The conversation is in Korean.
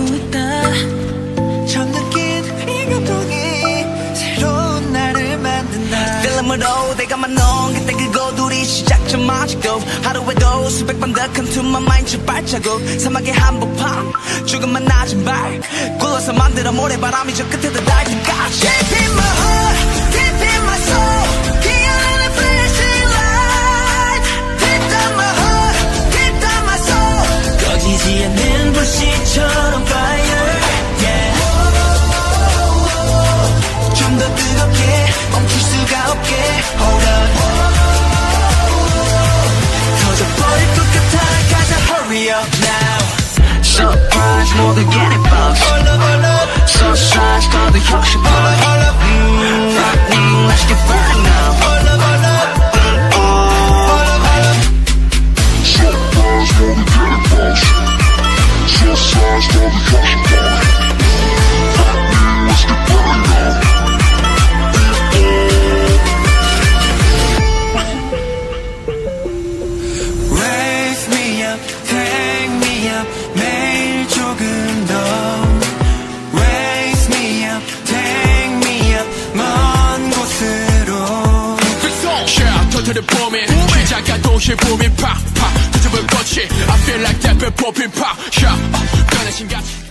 느끼고 있다. 처음 느낀 이 감동이 새로운 나를 만든다. 필름으로 내가만 넣은 그때 그 고둘이 시작점 마치고 하루에도 수백 번더큰 틈만 마인드 발자국 사막의 한복판 죽음만 낮은 발 굴러서 만들어 모래바람이 저 끝에도 닿을 때까지. In my heart, more than getting. it. Yeah, 터트려 봄이 시작과 도시 봄이 팍팍 터져볼 것이 I feel like that 배 뽑힌 팍 Yeah, 변해신 같이